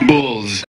Bulls.